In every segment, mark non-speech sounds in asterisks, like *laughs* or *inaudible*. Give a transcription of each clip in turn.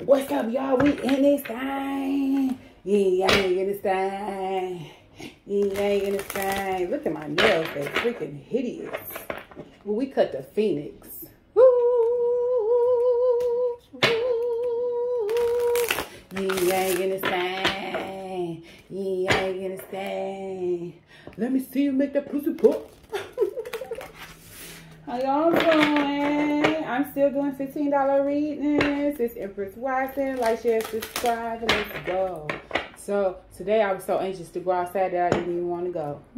What's up, y'all? We in this thing. Yeah, ain't in this thing. Yeah, ain't in this thing. Look at my nails. They're freaking hideous. Well, we cut the phoenix. Woo! Yeah, ain't in this thing. Yeah, ain't in this thing. Let me see you make that pussy pop. How y'all doing? I'm still doing $15 readings. It's Empress Watson. Like, share, subscribe, and let's go. So today I was so anxious to go outside that I didn't even want to go. *laughs*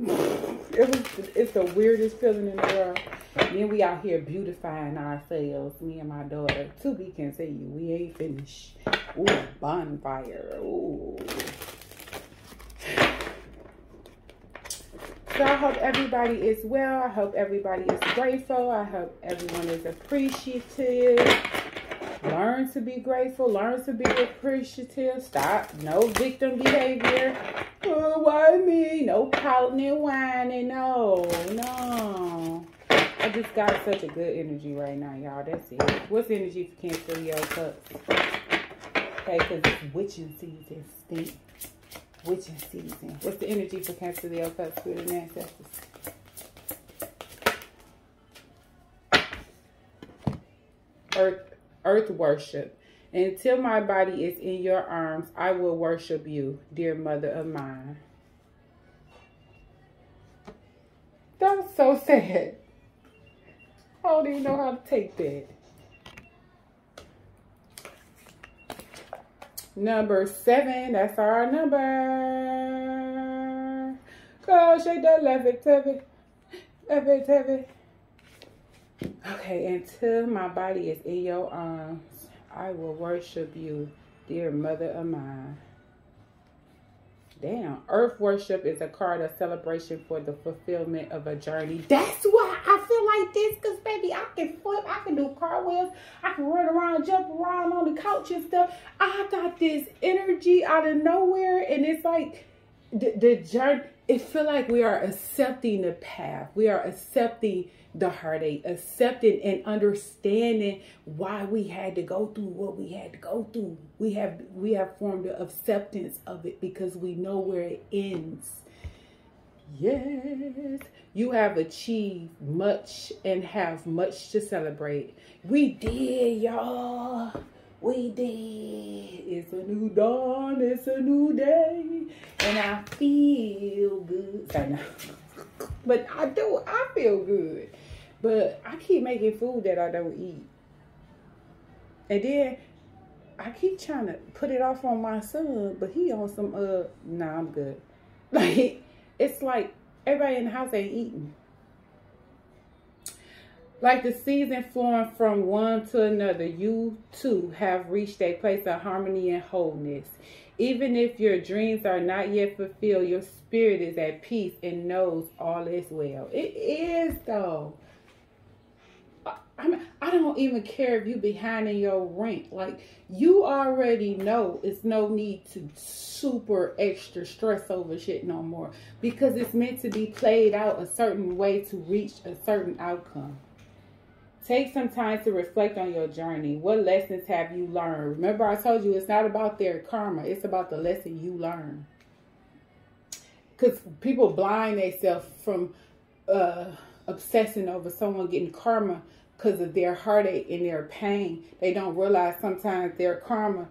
it was it's the weirdest feeling in the world. Then we out here beautifying ourselves, me and my daughter. To be continue. We ain't finished. Ooh, bonfire. Ooh. So I hope everybody is well. I hope everybody is grateful. I hope everyone is appreciative. Learn to be grateful. Learn to be appreciative. Stop. No victim behavior. Oh, why me? No pouting and whining. No, no. I just got such a good energy right now, y'all. That's it. What's energy for Cancer, Leo, Cusp? Okay, because it's witching season. Stink witching season. What's the energy for Cancer, Leo, Cusp, Spirit, and Ancestors? Earth, earth worship. Until my body is in your arms, I will worship you, dear mother of mine. That was so *laughs* sad. I don't even know how to take that. Number seven, that's our number. Shake that left it, heavy, left it, heavy. Okay, until my body is in your arms, I will worship you, dear mother of mine. Damn, earth worship is a card of celebration for the fulfillment of a journey. That's why I feel like this, because baby, I can flip, I can do cartwheels, I can run around, jump around on the couch and stuff. I got this energy out of nowhere, and it's like the, the journey, it feel like we are accepting the path. We are accepting the heartache, accepting and understanding why we had to go through what we had to go through. We have we have formed the acceptance of it because we know where it ends. Yes, you have achieved much and have much to celebrate. We did, y'all. We did. It's a new dawn. It's a new day. And I feel good. I know. *laughs* But I do. I feel good. But I keep making food that I don't eat. And then I keep trying to put it off on my son, but he on some uh nah, I'm good. *laughs* Like it's like everybody in the house ain't eating. Like the season flowing from one to another, you too have reached a place of harmony and wholeness. Even if your dreams are not yet fulfilled, your spirit is at peace and knows all is well. It is though. I, mean, I don't even care if you behind in your rank. Like you already know it's no need to super extra stress over shit no more because it's meant to be played out a certain way to reach a certain outcome. Take some time to reflect on your journey. What lessons have you learned? Remember, I told you it's not about their karma, it's about the lesson you learn. Because people blind themselves from uh, obsessing over someone getting karma because of their heartache and their pain. They don't realize sometimes their karma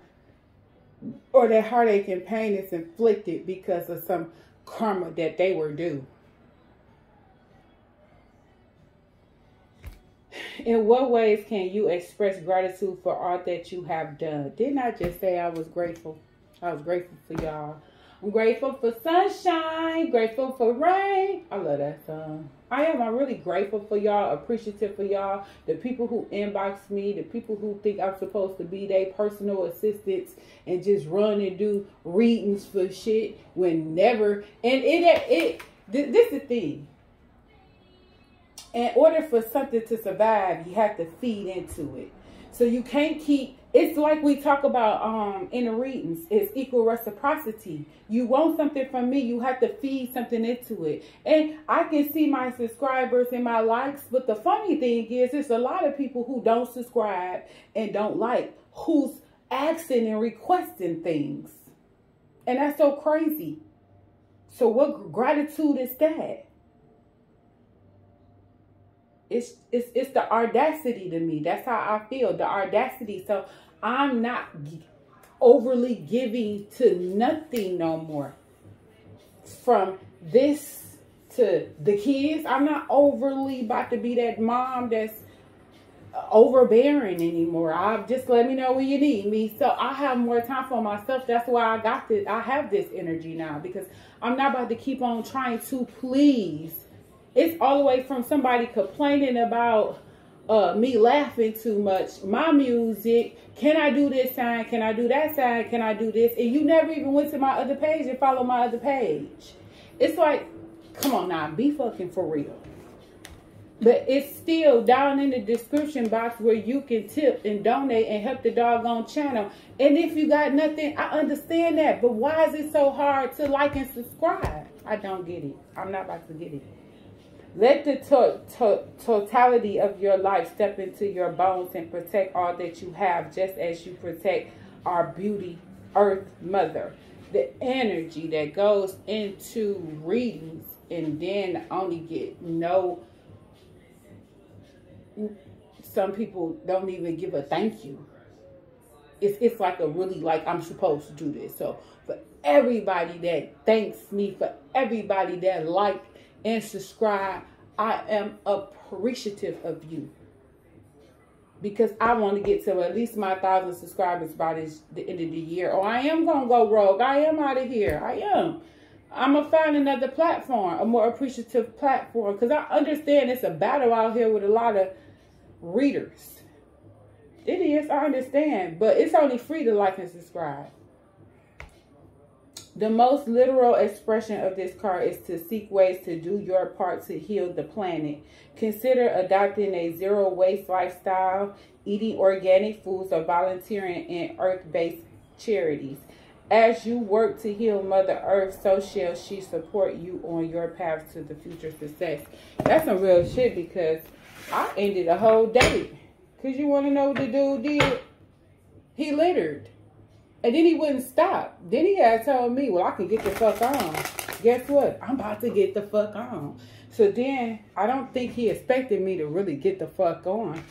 or their heartache and pain is inflicted because of some karma that they were due. In what ways can you express gratitude for all that you have done? Didn't I just say I was grateful? I was grateful for y'all. I'm grateful for sunshine, grateful for rain. I love that song. I am. I'm really grateful for y'all, appreciative for y'all, the people who inbox me, the people who think I'm supposed to be their personal assistants and just run and do readings for shit when never. And it, it, this is the thing in order for something to survive, you have to feed into it. So you can't keep it's like we talk about um in the readings, it's equal reciprocity. You want something from me, you have to feed something into it. And I can see my subscribers and my likes, but the funny thing is it's a lot of people who don't subscribe and don't like who's asking and requesting things. And that's so crazy. So what gratitude is that? It's it's it's the audacity to me. That's how I feel. The audacity. So I'm not overly giving to nothing no more. From this to the kids, I'm not overly about to be that mom that's overbearing anymore. I just let me know when you need me. So I have more time for myself. That's why I got this. I have this energy now because I'm not about to keep on trying to please. It's all the way from somebody complaining about uh, me laughing too much, my music. Can I do this sign? Can I do that sign? Can I do this? And you never even went to my other page and follow my other page. It's like, come on now, be fucking for real. But it's still down in the description box where you can tip and donate and help the doggone channel. And if you got nothing, I understand that. But why is it so hard to like and subscribe? I don't get it. I'm not about to get it. Let the to to totality of your life step into your bones and protect all that you have, just as you protect our beauty earth mother. The energy that goes into readings and then only get no some people don't even give a thank you. It's it's like a really like I'm supposed to do this. So for everybody that thanks me, for everybody that like and subscribe, I am appreciative of you. Because I want to get to at least my thousand subscribers by this the end of the year. Or oh, I am gonna go rogue. I am out of here. I am. I'm gonna find another platform, a more appreciative platform, because I understand it's a battle out here with a lot of readers. It is, I understand, but it's only free to like and subscribe. The most literal expression of this card is to seek ways to do your part to heal the planet. Consider adopting a zero waste lifestyle, eating organic foods, or volunteering in earth based charities. As you work to heal Mother Earth, so shall she support you on your path to the future success. That's some real shit because I ended a whole day. Because you want to know what the dude did? He littered. And then he wouldn't stop. Then he had told me, well, I can get the fuck on. Guess what? I'm about to get the fuck on. So then I don't think he expected me to really get the fuck on.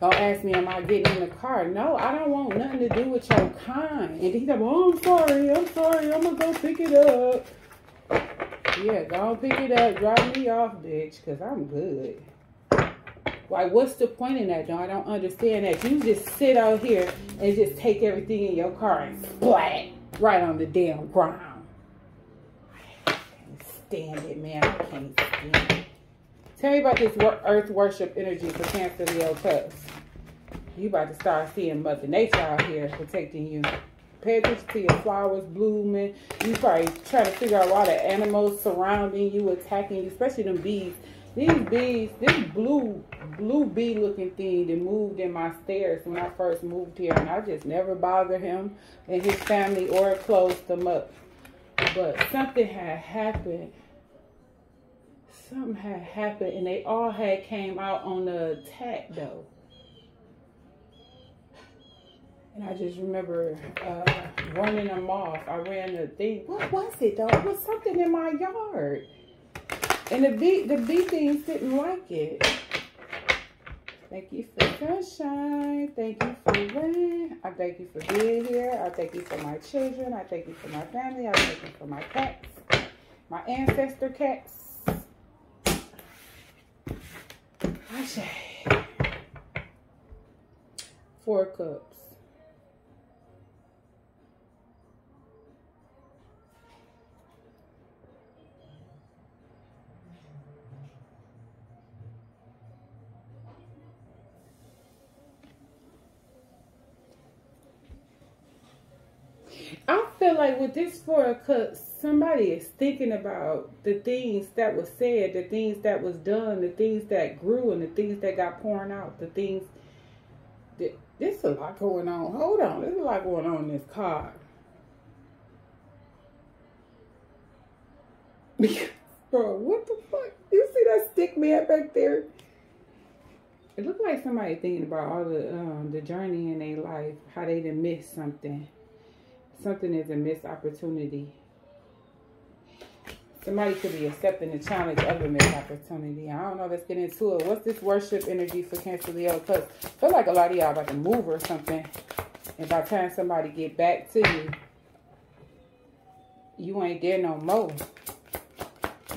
Don't ask me, am I getting in the car? No, I don't want nothing to do with your kind. And he's like, oh, I'm sorry, I'm sorry, I'm going to go pick it up. Yeah, go pick it up, drop me off, bitch, because I'm good. Like, what's the point in that, though? I don't understand that. You just sit out here and just take everything in your car and splat right on the damn ground. I can't stand it, man. I can't stand it. Tell me about this earth worship energy for Cancer Leo Cusp. You about to start seeing Mother Nature out here protecting you. Pay attention to your flowers blooming. You probably trying to figure out why the animals surrounding you, attacking you, especially them bees. These bees, this blue, blue bee looking thing that moved in my stairs when I first moved here. And I just never bothered him and his family or closed them up. But something had happened. Something had happened and they all had came out on the attack though. And I just remember uh, running them off. I ran the thing. What was it though? It was something in my yard. And the bee, the bee things didn't like it. Thank you for sunshine. Thank you for rain. I thank you for being here. I thank you for my children. I thank you for my family. I thank you for my cats. My ancestor cats. Four cups. Feel like with this four cups, somebody is thinking about the things that was said, the things that was done, the things that grew, and the things that got pouring out, the things that there's a lot going on. Hold on, there's a lot going on in this card. *laughs* Bro, what the fuck? You see that stick man back there? It looked like somebody thinking about all the um the journey in their life, how they done missed something. Something is a missed opportunity. Somebody could be accepting the challenge of a missed opportunity. I don't know. Let's get into it. What's this worship energy for Cancer Leo? Because I feel like a lot of y'all about to move or something. And by the time somebody get back to you, you ain't there no more.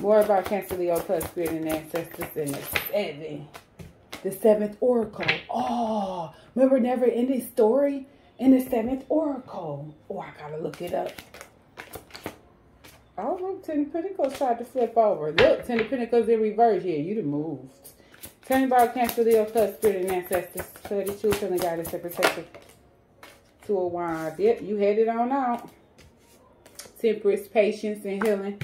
More about Cancer Leo plus spirit and ancestors in the seven. The seventh oracle. Oh, remember never ending story? In the seventh oracle. Oh, I gotta look it up. Oh, look, Ten of Pentacles tried to flip over. Look, Ten of Pentacles in reverse. Yeah, you done moved. Tell me about Cancer, Leo, plus Spirit, and Ancestors. Tell the truth and the guidance and protection. Two of Wands. Yep, you headed on out. Temperance, patience, and healing.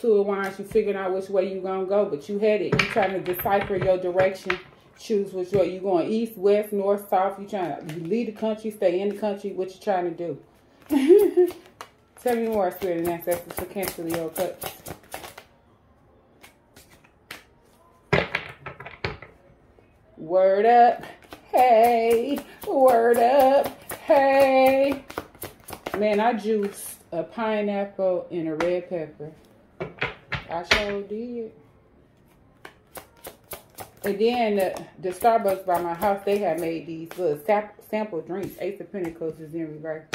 Two of Wands, you figuring out which way you going to go, but you headed. You trying to decipher your direction. Choose which way you going, east, west, north, south. You trying to leave the country, stay in the country. What you trying to do? *laughs* Tell me more, Spirit and Ancestors, for Cancer, Leo, Cusp. Word up, hey, word up, hey. Man, I juiced a pineapple and a red pepper. I sure did. And then the, the Starbucks by my house, they had made these little sample drinks. Ace of Pentacles is in reverse.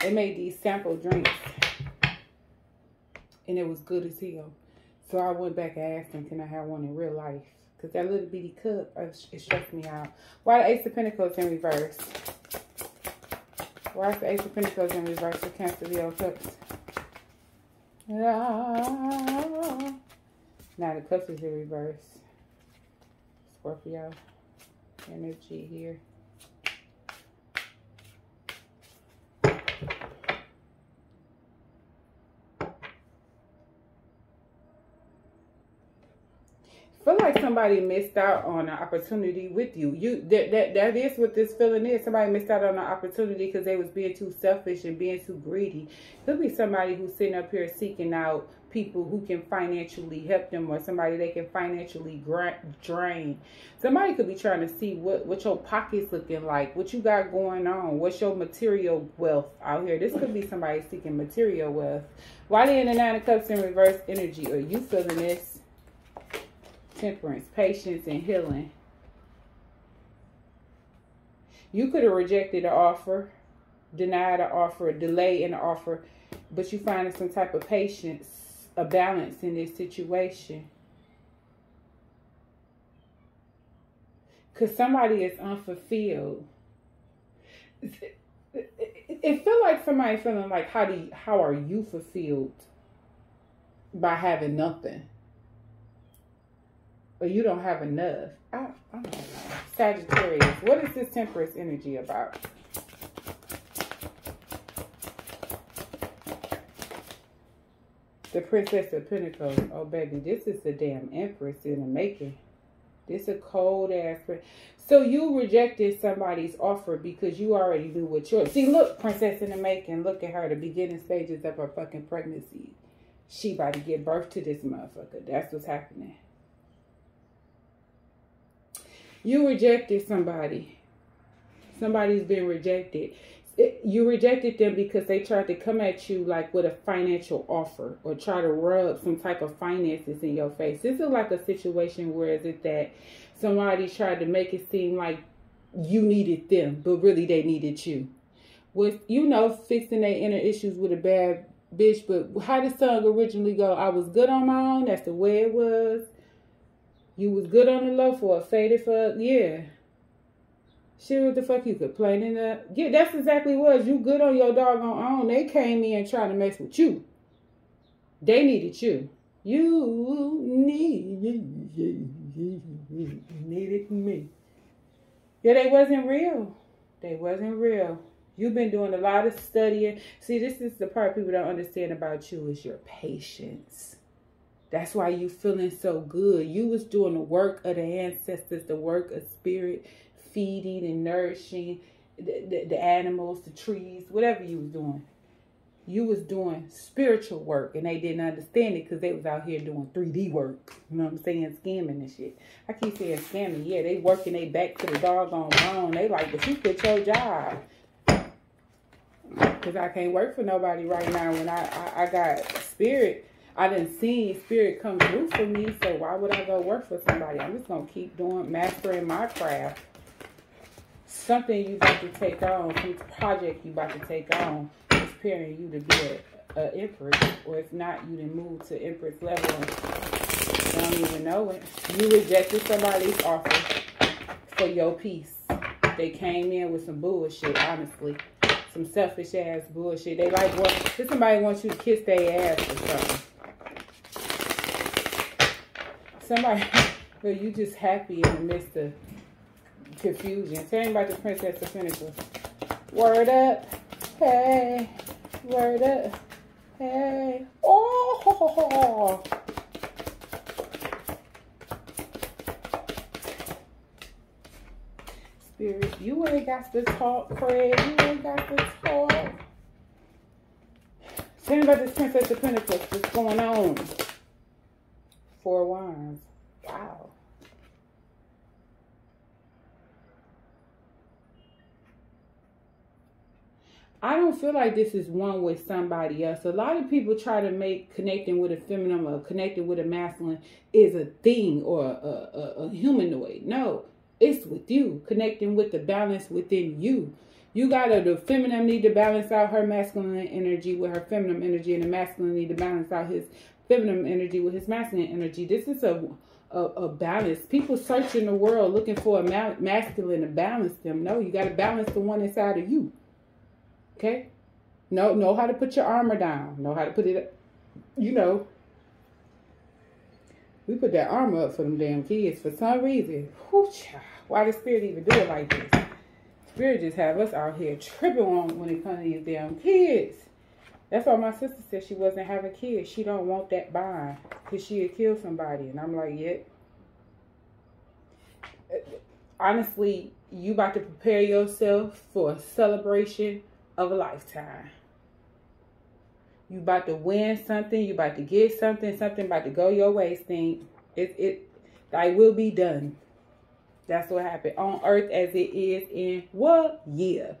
They made these sample drinks. And it was good as hell. So I went back and asked them, can I have one in real life? Because that little bitty cup, uh, it stressed me out. Why the Ace of Pentacles in reverse? Why is the Ace of Pentacles in reverse for Cancer Leo Cusp? Ah. Now the Cups is in reverse. Scorpio energy here. feel like somebody missed out on an opportunity with you. You that that that is what this feeling is. Somebody missed out on an opportunity because they was being too selfish and being too greedy. Could be somebody who's sitting up here seeking out people who can financially help them or somebody they can financially drain. Somebody could be trying to see what, what your pocket's looking like, what you got going on, what's your material wealth out here. This could be somebody seeking material wealth. Why in the Nine of Cups in reverse energy? Are you feeling this? temperance, patience, and healing. You could have rejected an offer, denied an offer, delayed an offer, but you find some type of patience, a balance in this situation. Because somebody is unfulfilled. It, feel like somebody feeling like, how do you, how are you fulfilled by having nothing? but you don't have enough. I, I. Sagittarius, what is this temperance energy about? The Princess of Pentacles. Oh, baby, this is the damn Empress in the making. This a cold ass. So you rejected somebody's offer because you already knew what yours. See, look, Princess in the making. Look at her, the beginning stages of her fucking pregnancy. She about to give birth to this motherfucker. That's what's happening. You rejected somebody. Somebody's been rejected. You rejected them because they tried to come at you like with a financial offer or try to rub some type of finances in your face. This is like a situation where is it that somebody tried to make it seem like you needed them, but really they needed you. With you know fixing their inner issues with a bad bitch, but how did song originally go? I was good on my own. That's the way it was. You was good on the low for a faded fuck. Yeah. Shit, what the fuck you complaining that? Uh, yeah, that's exactly what you good on your doggone own. They came in trying to mess with you. They needed you. You need needed me. Yeah, they wasn't real. They wasn't real. You've been doing a lot of studying. See, this is the part people don't understand about you is your patience. That's why you feeling so good. You was doing the work of the ancestors, the work of spirit, feeding and nourishing the, the, the animals, the trees, whatever you was doing. you was doing spiritual work and they didn't understand it because they was out here doing 3D work. You know what I'm saying? Scamming and shit. I keep saying scamming. Yeah, they working they back to the doggone bone. They like, but you quit your job. Because I can't work for nobody right now when I, I, I got spirit. I didn't see spirit come through for me. So why would I go work for somebody? I'm just going to keep doing, mastering my craft. Something you about to take on, some project you about to take on is preparing you to be a, a empress, or if not, you didn't move to empress level and don't even know it. You rejected somebody's offer for your peace. They came in with some bullshit, honestly. Some selfish ass bullshit. They like what if somebody wants you to kiss their ass or something. Somebody *laughs* well, you just happy in the midst of confusion. Tell me about the Princess of Pentacles. Word up. Hey. Word up. Hey. Oh. Spirit, you ain't got to talk, Craig. You ain't got to talk. Tell me about this Princess of Pentacles. What's going on? Four Wands. Wow. I don't feel like this is one with somebody else. A lot of people try to make connecting with a feminine or connecting with a masculine is a thing or a, a, a humanoid. No, it's with you. Connecting with the balance within you. You gotta, the feminine need to balance out her masculine energy with her feminine energy, and the masculine need to balance out his feminine energy with his masculine energy. This is a a, a balance. People searching the world looking for a ma masculine to balance them. No, you got to balance the one inside of you. Okay? Know, know how to put your armor down. Know how to put it, you know. We put that armor up for them damn kids for some reason. Why does Spirit even do it like this? Spirit just have us out here tripping on when it comes to these damn kids. That's why my sister said she wasn't having kids. She don't want that bond because she had killed somebody. And I'm like, yep. Honestly, you about to prepare yourself for a celebration of a lifetime. You about to win something, you about to get something, something about to go your way, Stink. It it thy will be done. That's what happened on earth as it is in what year?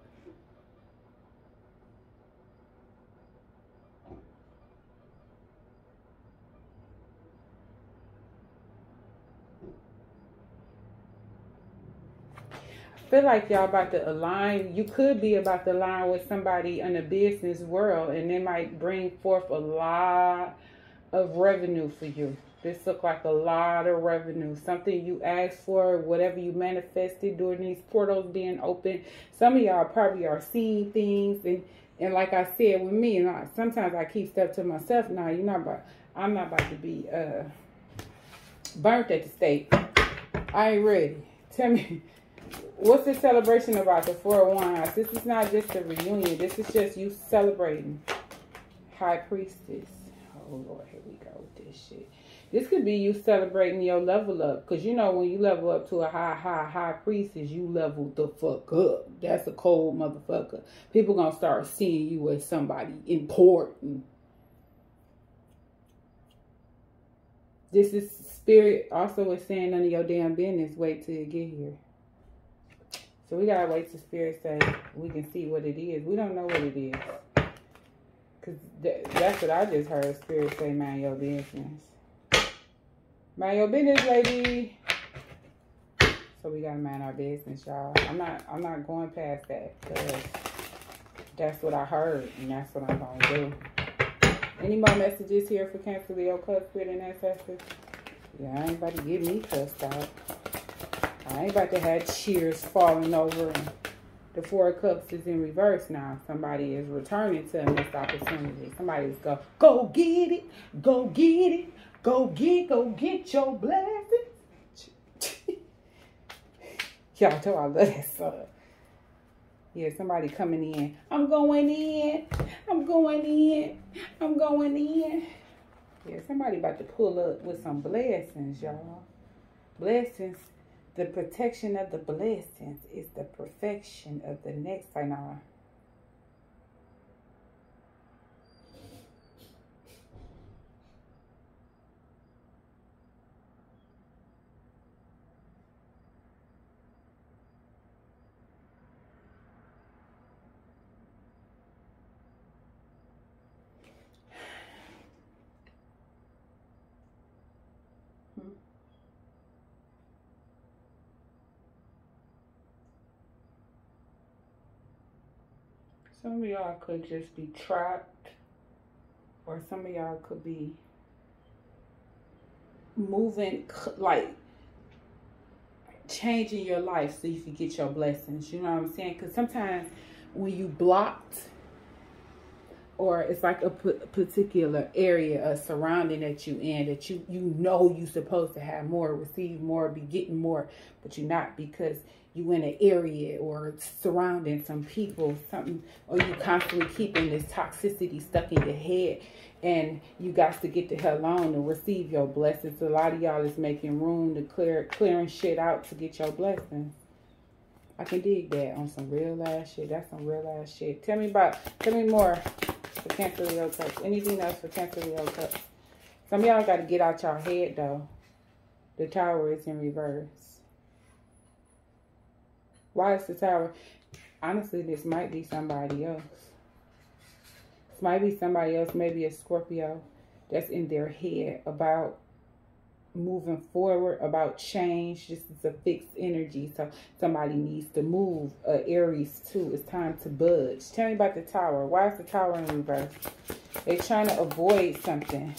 Feel like y'all about to align. You could be about to align with somebody in the business world, and it might bring forth a lot of revenue for you. This look like a lot of revenue. Something you asked for, whatever you manifested during these portals being open. Some of y'all probably are seeing things, and and like I said with me, and I, sometimes I keep stuff to myself. Now you're not about. I'm not about to be uh burnt at the stake. I ain't ready. Tell me what's the celebration about the four of wands? This is not just a reunion. This is just you celebrating. High priestess. Oh Lord, here we go with this shit. This could be you celebrating your level up. Because you know when you level up to a high, high, high priestess, you level the fuck up. That's a cold motherfucker. People gonna start seeing you as somebody important. This is spirit also is saying none of your damn business. Wait till you get here. So we gotta wait till spirit say we can see what it is. We don't know what it is. Cause th that's what I just heard spirit say, mind your business. Mind your business, lady. So we gotta mind our business, y'all. I'm not I'm not going past that because that's what I heard and that's what I'm gonna do. Any more messages here for Cancer, Leo, Club, Spirit, and Ancestors? Yeah, to get me cussed out. I ain't about to have cheers falling over and the four cups is in reverse now. Somebody is returning to a missed opportunity. Somebody's go, go get it, go get it, go get, go get your blessings. *laughs* Y'all know I love that song. Yeah, somebody coming in. I'm going in. I'm going in. I'm going in. Yeah, somebody about to pull up with some blessings, y'all. Blessings the protection of the blessings is the perfection of the next final. Some of y'all could just be trapped, or some of y'all could be moving, like changing your life so you can get your blessings. You know what I'm saying? Because sometimes when you blocked, or it's like a particular area, a surrounding that you in that you you know you supposed to have more, receive more, be getting more, but you're not because you in an area or surrounding some people, something, or you constantly keeping this toxicity stuck in your head. And you got to get the hell on and receive your blessings. A lot of y'all is making room to clear, clearing shit out to get your blessings. I can dig that on some real ass shit. That's some real ass shit. Tell me about, tell me more for Cancer Leo Cusp. Anything else for Cancer Leo Cusp? Some y'all got to get out your head though. The tower is in reverse. Why is the tower? Honestly, this might be somebody else. This might be somebody else, maybe a Scorpio that's in their head about moving forward, about change. This is a fixed energy, so somebody needs to move. Uh, Aries, too. It's time to budge. Tell me about the tower. Why is the tower in reverse? They're trying to avoid something.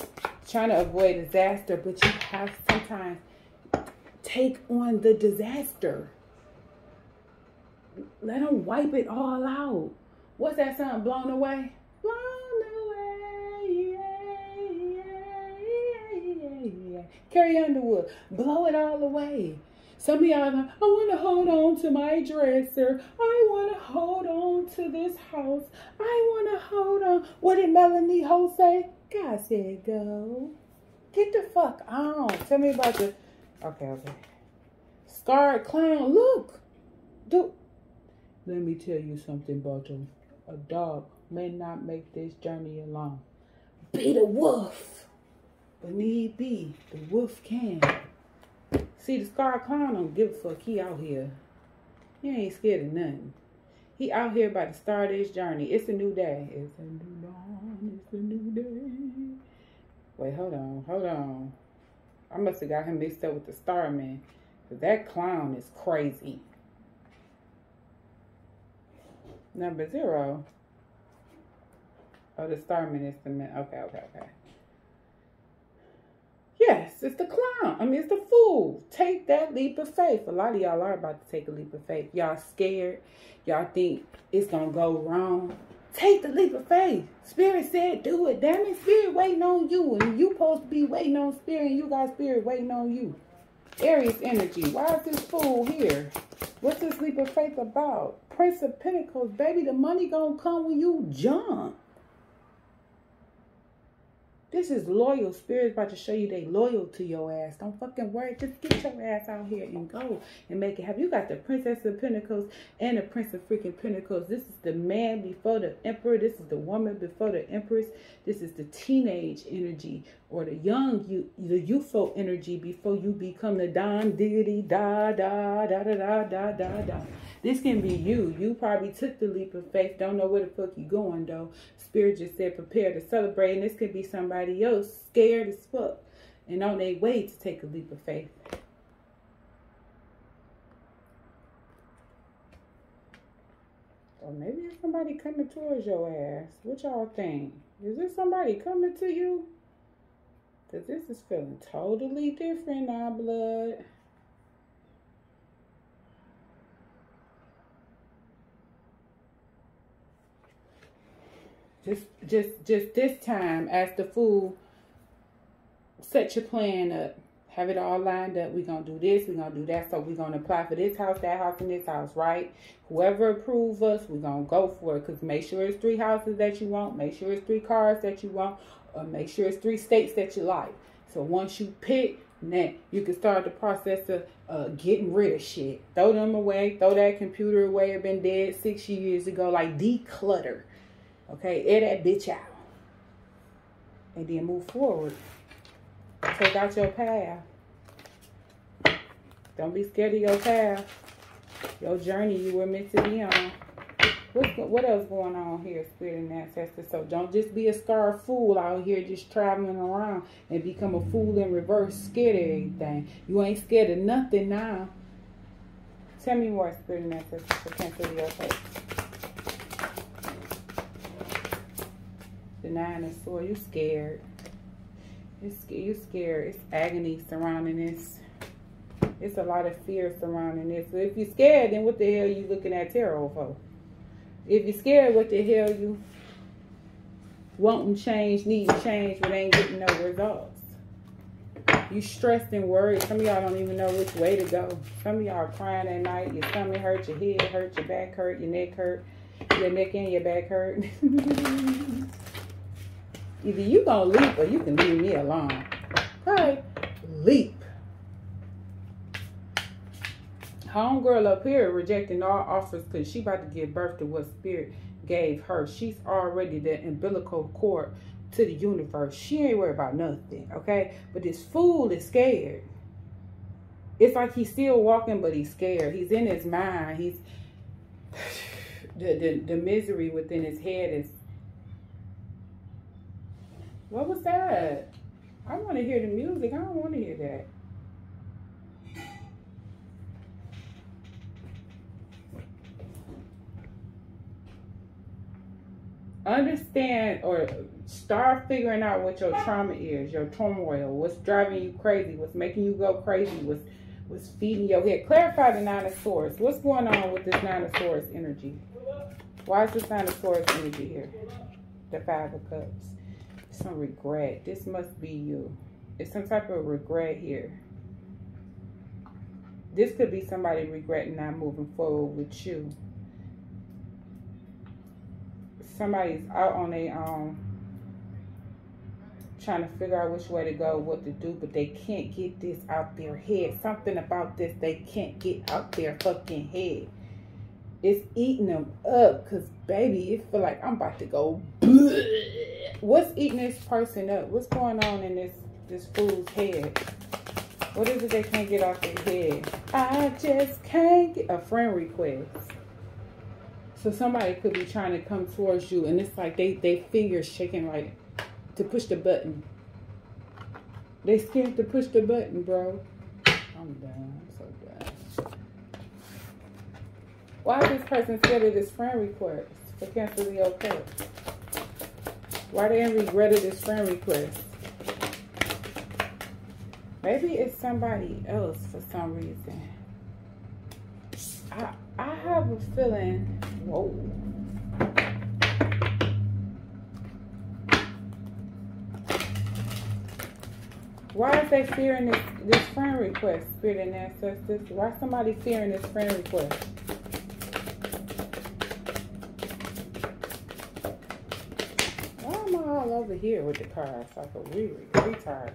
Trying to avoid disaster, but you have sometimes take on the disaster let them wipe it all out. What's that song? Blown away? Blown away. Yeah, yeah, yeah. Carrie Underwood. Blow it all away. Some of y'all I want to hold on to my dresser. I want to hold on to this house. I want to hold on. What did Melanie Ho say? God said go. Get the fuck on. Tell me about the... Okay, okay. Scarred clown. Look. Do let me tell you something, Barton. A dog may not make this journey alone. Be the wolf. But need be, the wolf can. See, the Scar Clown don't give a fuck. He out here. He ain't scared of nothing. He out here by the start his journey. It's a new day. It's a new dawn. It's a new day. Wait, hold on. Hold on. I must have got him mixed up with the Starman. Because that clown is crazy. Number zero. Oh, the starman is the man. Okay, okay, okay. Yes, it's the clown. I mean, it's the fool. Take that leap of faith. A lot of y'all are about to take a leap of faith. Y'all scared. Y'all think it's going to go wrong. Take the leap of faith. Spirit said do it. Damn it, Spirit waiting on you. And you supposed to be waiting on Spirit and you got Spirit waiting on you. Aries energy. Why is this fool here? What's this leap of faith about? Prince of Pentacles, baby, the money gonna come when you jump. This is loyal. Spirit's about to show you they loyal to your ass. Don't fucking worry. Just get your ass out here and go and make it happen. You got the Princess of Pentacles and the Prince of freaking Pentacles. This is the man before the Emperor. This is the woman before the Empress. This is the teenage energy or the young, you, the youthful energy before you become the Don da da da da da da da da. This can be you. You probably took the leap of faith. Don't know where the fuck you going though. Spirit just said prepare to celebrate. And this could be somebody else scared as fuck and on their way to take a leap of faith. Or maybe it's somebody coming towards your ass. What y'all think? Is this somebody coming to you? Because this is feeling totally different now, blood. Just, just, just this time, as the fool, set your plan up. Have it all lined up. We're going to do this. We're going to do that. So we're going to apply for this house, that house, and this house, right? Whoever approves us, we're going to go for it. Because make sure it's three houses that you want. Make sure it's three cars that you want. Or make sure it's three states that you like. So once you pick, now you can start the process of uh, getting rid of shit. Throw them away. Throw that computer away. It been dead six years ago. Like declutter. Okay, air that bitch out. And then move forward. Take out your path. Don't be scared of your path. Your journey you were meant to be on. What's, what else going on here, Spirit and Ancestors? So don't just be a scarred fool out here just traveling around and become a fool in reverse, scared of anything. You ain't scared of nothing now. Tell me more, Spirit and Ancestors, for Cancer Leo The nine of swords. You scared. It's, you scared. It's agony surrounding this. It's a lot of fear surrounding this. So if you're scared, then what the hell are you looking at tarot for? If you're scared, what the hell you wanting change, needing change, but ain't getting no results? You stressed and worried. Some of y'all don't even know which way to go. Some of y'all are crying at night. Your stomach hurt, your head hurt, your back hurt, your neck hurt, your neck and your back hurt. *laughs* Either you gonna leap or you can leave me alone. Okay, leap. Homegirl up here rejecting all offers because she about to give birth to what spirit gave her. She's already the umbilical cord to the universe. She ain't worried about nothing, okay? But this fool is scared. It's like he's still walking, but he's scared. He's in his mind. He's *sighs* the, the, the misery within his head is. What was that? I want to hear the music. I don't want to hear that. understand or start figuring out what your trauma is, your turmoil, what's driving you crazy, what's making you go crazy, what's what's feeding your head. Clarify the nine of swords. What's going on with this nine of swords energy? Why is this nine of swords energy here? The five of cups. Some regret. This must be you. It's some type of regret here. This could be somebody regretting not moving forward with you somebody's out on their own trying to figure out which way to go, what to do, but they can't get this out their head. Something about this they can't get out their fucking head. It's eating them up because, baby, it feel like I'm about to go. What's eating this person up? What's going on in this this fool's head? What is it they can't get off their head? I just can't get a friend request. So somebody could be trying to come towards you and it's like they, they fingers shaking like to push the button. They scared to push the button, bro. I'm done. I'm so done. Why is this person scared of this friend request for cancel the okay? Why they regretted this friend request? Maybe it's somebody else for some reason. I I have a feeling Whoa. Why is they fearing this, this friend request, Spirit and Ancestors? Why somebody fearing this friend request? Why am I all over here with the cards like a re retard?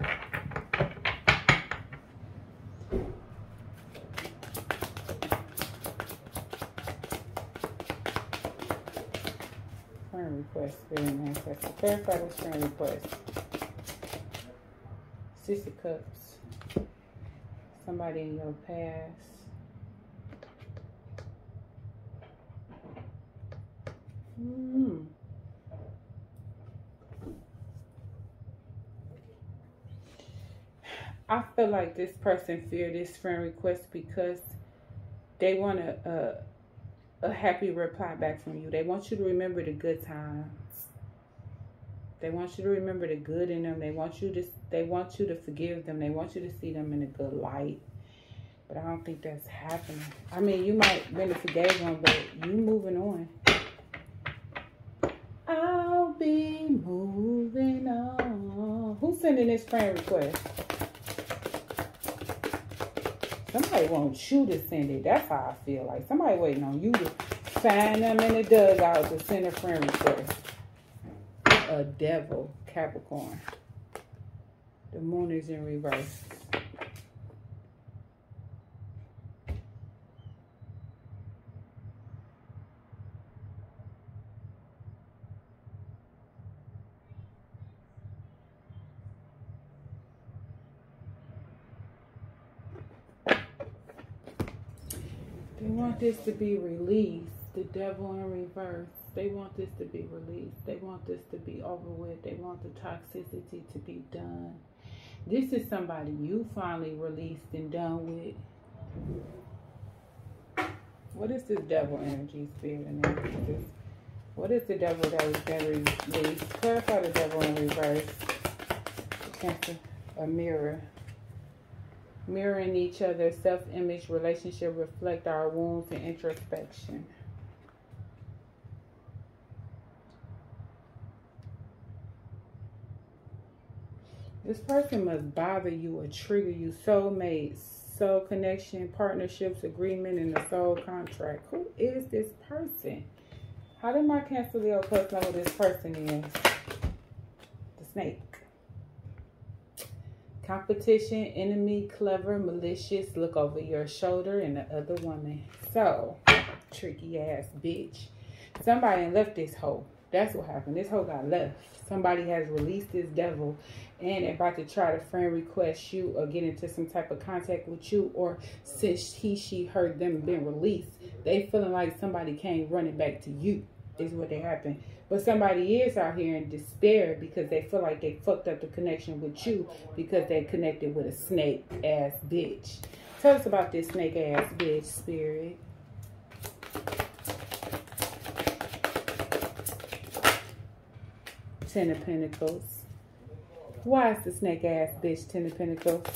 request, very nice. That's a clarify friend request. Of Cups. Somebody in your past. Hmm. I feel like this person feared this friend request because they want to uh, a happy reply back from you. They want you to remember the good times. They want you to remember the good in them. They want you to they want you to forgive them. They want you to see them in a good light. But I don't think that's happening. I mean, you might been forgave them, but you moving on. I'll be moving on. Who's sending this friend request? Somebody wants you to send it. That's how I feel like. Somebody waiting on you to find them in the dugout to send a friend request. A devil, Capricorn. The moon is in reverse. This to be released. The devil in reverse. They want this to be released. They want this to be over with. They want the toxicity to be done. This is somebody you finally released and done with. What is this devil energy spirit and this? What is the devil that was being released? Clarify the devil in reverse. A mirror. Mirroring each other, self-image relationship reflect our wounds and introspection. This person must bother you or trigger you. Soulmates, soul connection, partnerships, agreement, and the soul contract. Who is this person? How did my Cancer Leo Cusp know who this person is? The snake. Competition, enemy, clever, malicious, look over your shoulder, and the other woman. So, tricky ass bitch. Somebody left this hoe. That's what happened. This hoe got left. Somebody has released this devil and about to try to friend request you or get into some type of contact with you or since he, she heard them been released, they feeling like somebody came running back to you is what they happen. But somebody is out here in despair because they feel like they fucked up the connection with you because they connected with a snake ass bitch. Tell us about this snake ass bitch spirit. Ten of Pentacles. Why is the snake ass bitch Ten of Pentacles?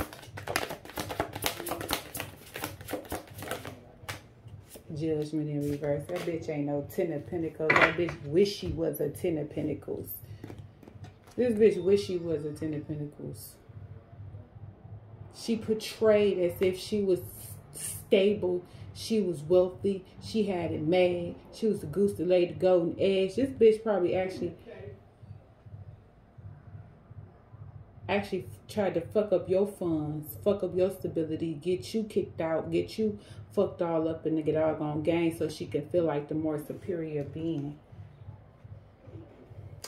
Judgment in reverse. That bitch ain't no Ten of Pentacles. That bitch wish she was a Ten of Pentacles. This bitch wish she was a Ten of Pentacles. She portrayed as if she was stable. She was wealthy. She had it made. She was the goose that laid the golden eggs. This bitch probably actually actually tried to fuck up your funds, fuck up your stability, get you kicked out, get you fucked all up in the get all gone gang so she can feel like the more superior being.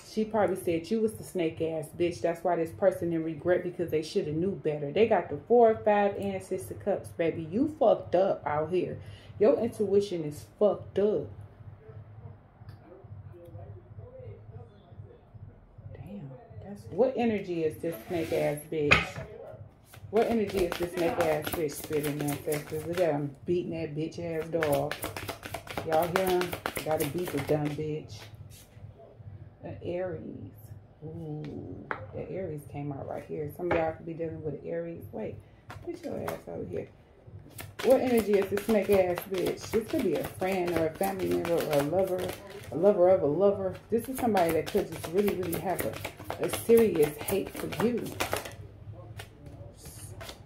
She probably said you was the snake ass bitch. That's why this person in regret because they should have knew better. They got the four, or five, and cups, baby. You fucked up out here. Your intuition is fucked up. What energy is this snake ass bitch? What energy is this snake ass bitch spitting ancestors? Look at him beating that bitch ass dog. Y'all hear him? Gotta beat the dumb bitch. An Aries. Ooh, the Aries came out right here. Some of y'all could be dealing with Aries. Wait, put your ass over here. What energy is this snake ass bitch? This could be a friend or a family member or a lover, a lover of a lover. This is somebody that could just really, really have a a serious hate for you.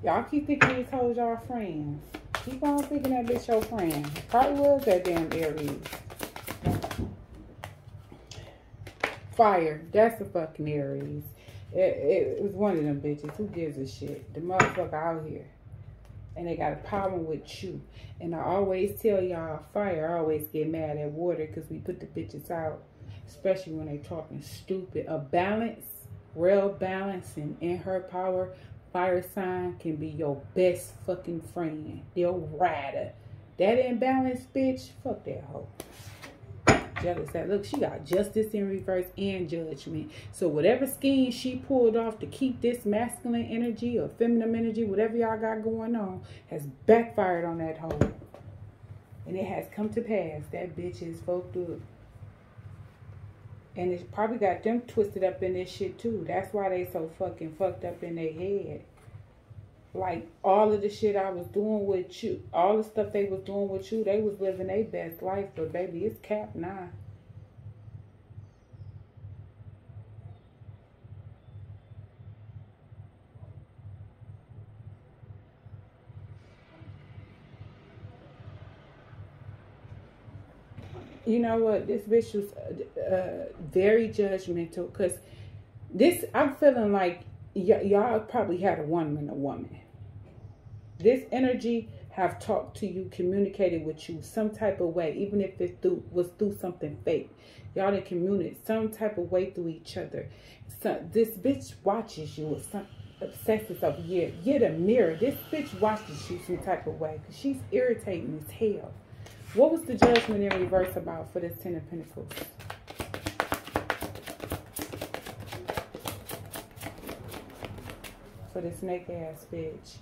Y'all keep thinking these hoes y'all friends. Keep on thinking that bitch your friend. Probably was that damn Aries. Fire. That's the fucking Aries. It, it, it was one of them bitches. Who gives a shit? The motherfucker out here. And they got a problem with you. And I always tell y'all, fire, always get mad at water because we put the bitches out especially when they talking stupid. A balance, real balance, and in her power, fire sign can be your best fucking friend. Your rider. That imbalance, bitch, fuck that hoe. Jealous that look, she got justice in reverse and judgment. So whatever scheme she pulled off to keep this masculine energy or feminine energy, whatever y'all got going on, has backfired on that hoe. And it has come to pass. That bitch is fucked up. And it's probably got them twisted up in this shit too. That's why they so fucking fucked up in their head. Like all of the shit I was doing with you, all the stuff they was doing with you, they was living their best life. But baby, it's capped now. you know what? This bitch was uh, very judgmental because this, I'm feeling like y'all probably had a woman, a woman. This energy have talked to you, communicated with you some type of way, even if it through, was through something fake. Y'all didn't communicate some type of way through each other. So this bitch watches you with some obsesses of yeah, get a mirror. This bitch watches you some type of way because she's irritating as hell. What was the judgment in reverse about for this Ten of Pentacles? For this snake ass bitch.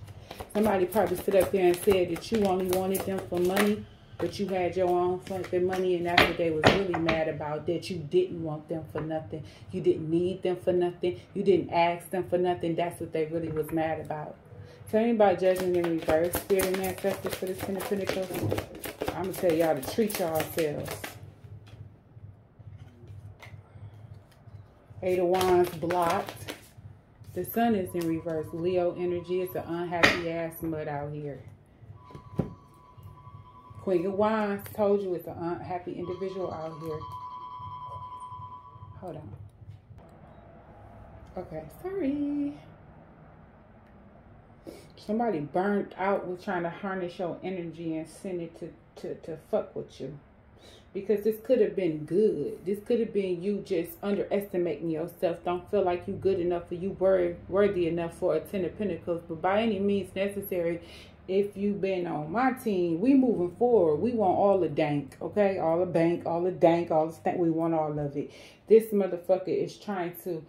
Somebody probably stood up there and said that you only wanted them for money. but you had your own fucking money and that's what they was really mad about that you didn't want them for nothing. You didn't need them for nothing. You didn't ask them for nothing. That's what they really was mad about. Tell me about judgment in reverse spirit and ancestors for this ten of pentacles i'm gonna tell y'all to treat yourselves eight of wands blocked the sun is in reverse leo energy it's an unhappy ass mud out here Queen of Wands told you it's an unhappy individual out here. Hold on. Okay, sorry. Somebody burnt out with trying to harness your energy and send it to, to, to fuck with you. Because this could have been good. This could have been you just underestimating yourself. Don't feel like you good enough or you were worthy enough for a Ten of Pentacles. But by any means necessary, if you've been on my team, we moving forward. We want all the dank, okay? All the bank, all the dank, all the stank. We want all of it. This motherfucker is trying to,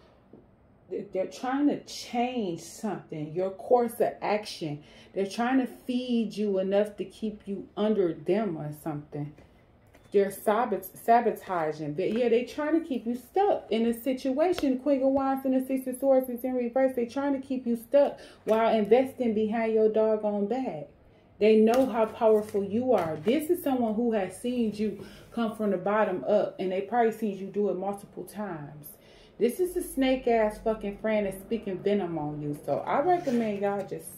they're trying to change something, your course of action. They're trying to feed you enough to keep you under them or something they're sabotaging. Yeah, they trying to keep you stuck in a situation. Queen of Wands and the Six of Swords is in reverse. They're trying to keep you stuck while investing behind your doggone back. They know how powerful you are. This is someone who has seen you come from the bottom up. And they probably seen you do it multiple times. This is a snake ass fucking friend that's speaking venom on you. So I recommend y'all just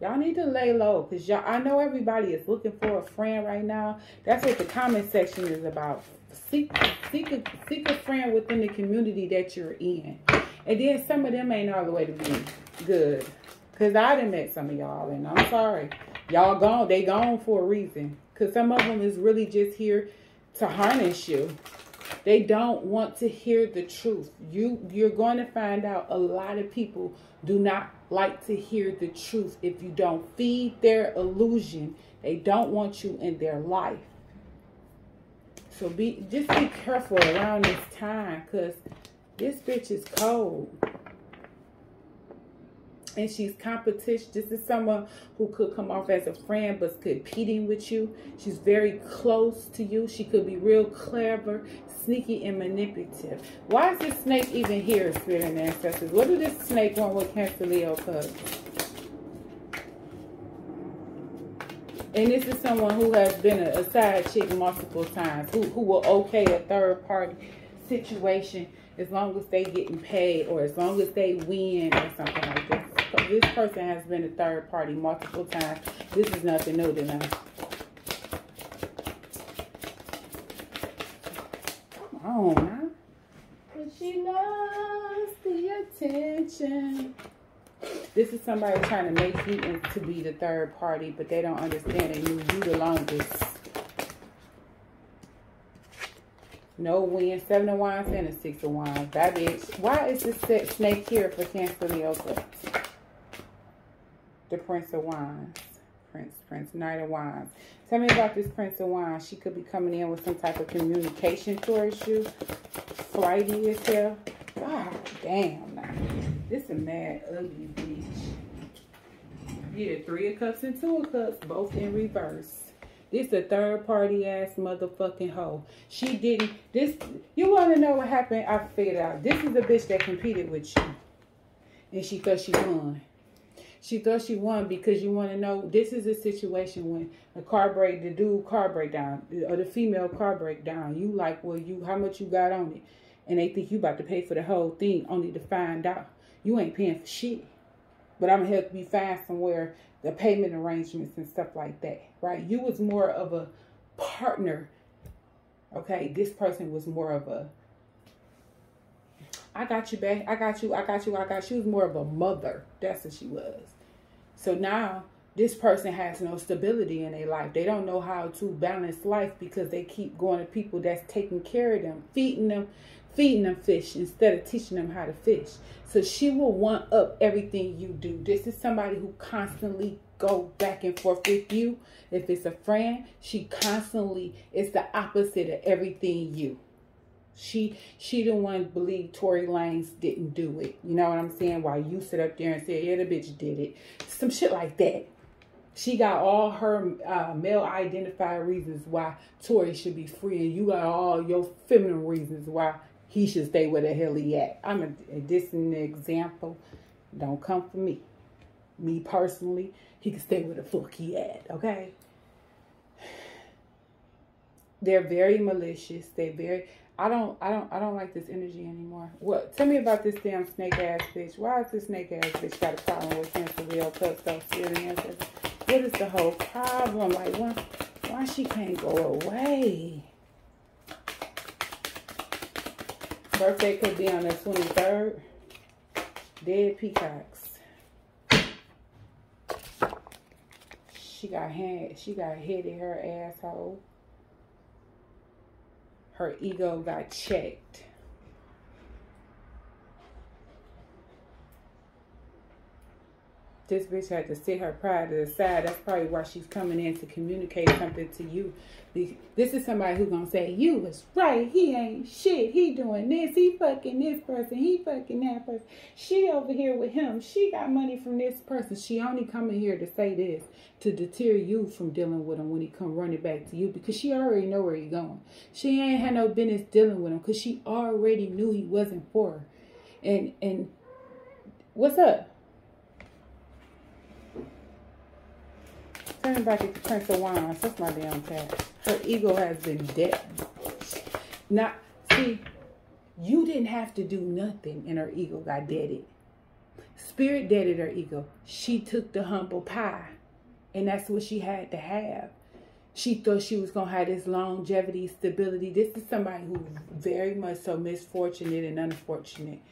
Y'all need to lay low because y'all. I know everybody is looking for a friend right now. That's what the comment section is about. Seek, seek, a, seek a friend within the community that you're in. And then some of them ain't all the way to be good. Because I done met some of y'all and I'm sorry. Y'all gone. They gone for a reason. Because some of them is really just here to harness you. They don't want to hear the truth. You, you're going to find out a lot of people do not like to hear the truth. If you don't feed their illusion, they don't want you in their life. So be just be careful around this time because this bitch is cold and she's competition. This is someone who could come off as a friend but competing with you. She's very close to you. She could be real clever, sneaky, and manipulative. Why is this snake even here, Spirit and Ancestors? What do this snake want with Cancer Leo Cusp? And this is someone who has been a, a side chick multiple times, who, who will okay a third party situation as long as they getting paid or as long as they win or something like this this person has been a third party multiple times. This is nothing new to them. Come on. But she loves the attention. This is somebody trying to make you into be the third party, but they don't understand they knew you the longest. No win. Seven of Wands and a Six of Wands. That bitch. Why is this snake here for Cancer Leo the Prince of Wands. Prince, Prince, Knight of Wands. Tell me about this Prince of Wands. She could be coming in with some type of communication towards you. Flighty as hell. God damn, now. This is a mad, ugly bitch. Yeah, three of cups and two of cups, both in reverse. This a third party ass motherfucking hoe. She didn't, this, you want to know what happened? I figured out. This is a bitch that competed with you. And she thought she won. She thought she won because you want to know this is a situation when the car break, the dude car breakdown or the female car breakdown. You like, well, you how much you got on it, and they think you about to pay for the whole thing, only to find out you ain't paying for shit. But I'm gonna help you find somewhere the payment arrangements and stuff like that, right? You was more of a partner. Okay, this person was more of a I got you back. I got you. I got you. I got you. She was more of a mother. That's what she was. So now this person has no stability in their life. They don't know how to balance life because they keep going to people that's taking care of them, feeding them, feeding them fish instead of teaching them how to fish. So she will want up everything you do. This is somebody who constantly go back and forth with you. If it's a friend, she constantly is the opposite of everything you. She she the one believe Tory Lanez didn't do it. You know what I'm saying? While you sit up there and say, yeah, the bitch did it. Some shit like that. She got all her uh, male identified reasons why Tory should be free, and you got all your feminine reasons why he should stay where the hell he at. I'm a, this an example. Don't come for me. Me personally, he can stay where the fuck he at, okay? *sighs* They're very malicious. They're very I don't I don't I don't like this energy anymore. What tell me about this damn snake ass bitch. Why is this snake ass bitch got a problem with cancer real cup stuff answers? What is the whole problem? Like why why she can't go away? Birthday could be on the 23rd. Dead peacocks. She got hand she got head in her asshole her ego got checked. This bitch had to sit her pride to the side. That's probably why she's coming in to communicate something to you. This is somebody who's gonna say, You was right, he ain't shit. He doing this, he fucking this person, he fucking that person. She over here with him. She got money from this person. She only coming here to say this, to deter you from dealing with him when he come running back to you because she already know where he going. She ain't had no business dealing with him because she already knew he wasn't for her. And and what's up? Turning back at the Prince of Wands. That's my damn cat. Her ego has been dead. Now, see, you didn't have to do nothing and her ego got deaded. Spirit deaded her ego. She took the humble pie. And that's what she had to have. She thought she was going to have this longevity, stability. This is somebody who very much so misfortunate and unfortunate.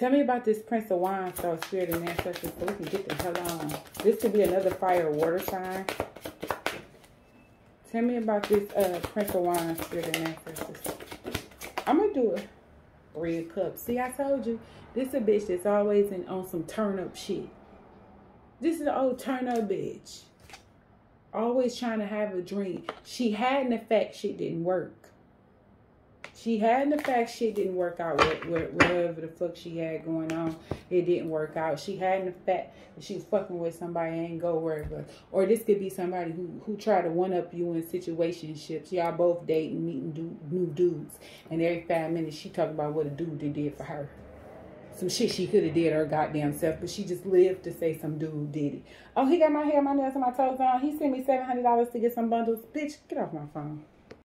Tell me about this Prince of Wands, so Spirit and Ancestors, so we can get the hell on. This could be another fire water sign. Tell me about this uh, Prince of Wands, Spirit and Ancestors. I'm going to do a of Cups. See, I told you, this a bitch that's always in, on some turn-up shit. This is an old turn-up bitch. Always trying to have a dream. She had an effect shit didn't work. She had the fact shit didn't work out with, whatever the fuck she had going on. It didn't work out. She had the fact that she was fucking with somebody ain't go wherever. Or this could be somebody who who try to one up you in situationships. Y'all both dating, meeting new dudes, and every five minutes she talk about what a dude did for her. Some shit she could have did her goddamn self, but she just lived to say some dude did it. Oh, he got my hair, my nails, and my toes on. He sent me seven hundred dollars to get some bundles. Bitch, get off my phone.